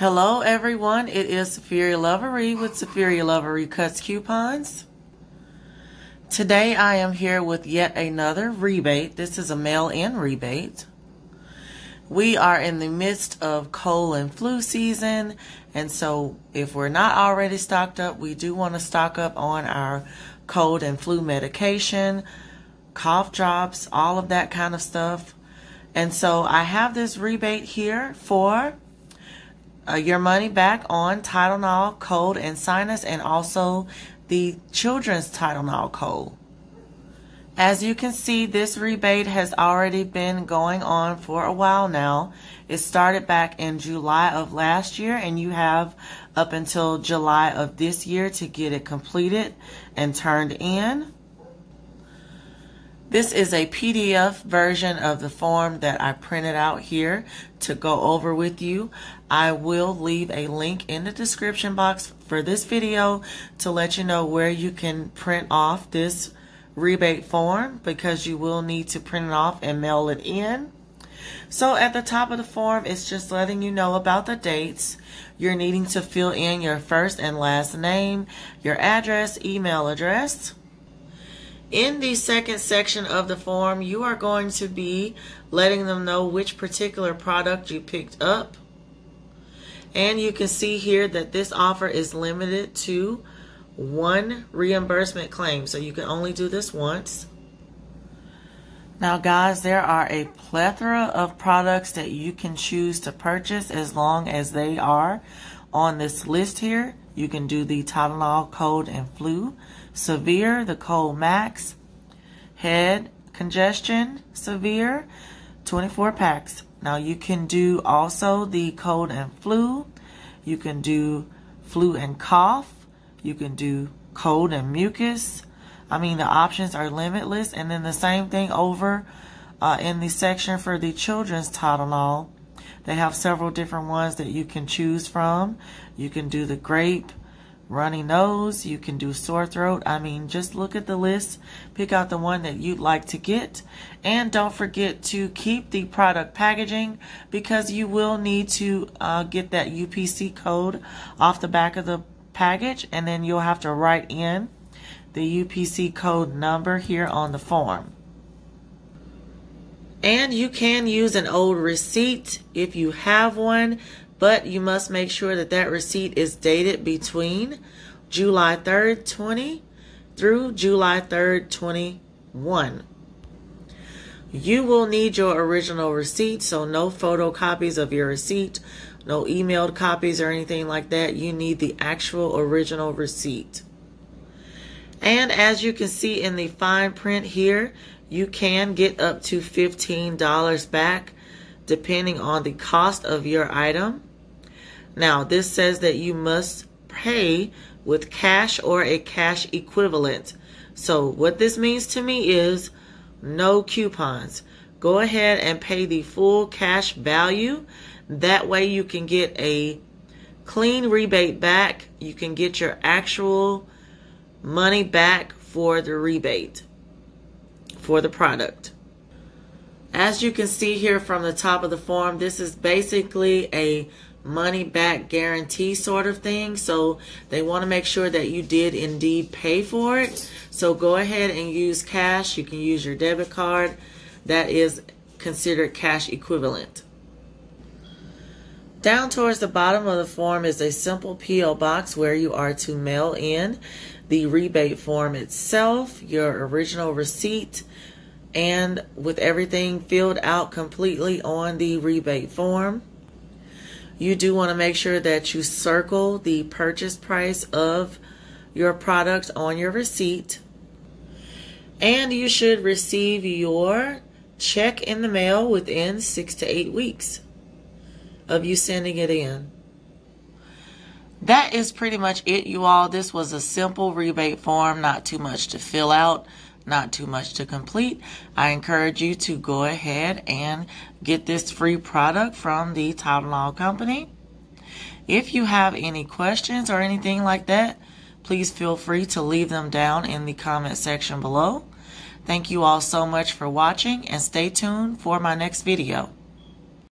Hello everyone, it is Safiria Lovery with Safiria Lovery Cuts Coupons. Today I am here with yet another rebate. This is a mail-in rebate. We are in the midst of cold and flu season, and so if we're not already stocked up, we do want to stock up on our cold and flu medication, cough drops, all of that kind of stuff. And so I have this rebate here for uh, your money back on Tylenol, cold, and sinus, and also the children's Tylenol cold. As you can see, this rebate has already been going on for a while now. It started back in July of last year, and you have up until July of this year to get it completed and turned in. This is a PDF version of the form that I printed out here to go over with you. I will leave a link in the description box for this video to let you know where you can print off this rebate form because you will need to print it off and mail it in. So at the top of the form, it's just letting you know about the dates. You're needing to fill in your first and last name, your address, email address. In the second section of the form, you are going to be letting them know which particular product you picked up. And you can see here that this offer is limited to one reimbursement claim. So you can only do this once. Now guys, there are a plethora of products that you can choose to purchase as long as they are on this list here. You can do the Tylenol cold and flu severe, the cold max, head congestion severe, 24 packs. Now you can do also the cold and flu. You can do flu and cough. You can do cold and mucus. I mean, the options are limitless. And then the same thing over uh, in the section for the children's Tylenol. They have several different ones that you can choose from. You can do the grape, runny nose, you can do sore throat. I mean, just look at the list, pick out the one that you'd like to get, and don't forget to keep the product packaging because you will need to uh, get that UPC code off the back of the package, and then you'll have to write in the UPC code number here on the form. And you can use an old receipt if you have one but you must make sure that that receipt is dated between July 3rd, 20 through July 3rd, 21. You will need your original receipt, so no photocopies of your receipt, no emailed copies or anything like that. You need the actual original receipt. And as you can see in the fine print here, you can get up to $15 back depending on the cost of your item. Now, this says that you must pay with cash or a cash equivalent. So, what this means to me is no coupons. Go ahead and pay the full cash value. That way, you can get a clean rebate back. You can get your actual money back for the rebate for the product. As you can see here from the top of the form, this is basically a money back guarantee sort of thing. So they want to make sure that you did indeed pay for it. So go ahead and use cash. You can use your debit card. That is considered cash equivalent. Down towards the bottom of the form is a simple P.O. box where you are to mail in the rebate form itself, your original receipt, and with everything filled out completely on the rebate form. You do want to make sure that you circle the purchase price of your product on your receipt. And you should receive your check in the mail within six to eight weeks of you sending it in. That is pretty much it, you all. This was a simple rebate form, not too much to fill out not too much to complete. I encourage you to go ahead and get this free product from the Tylenol Company. If you have any questions or anything like that, please feel free to leave them down in the comment section below. Thank you all so much for watching and stay tuned for my next video.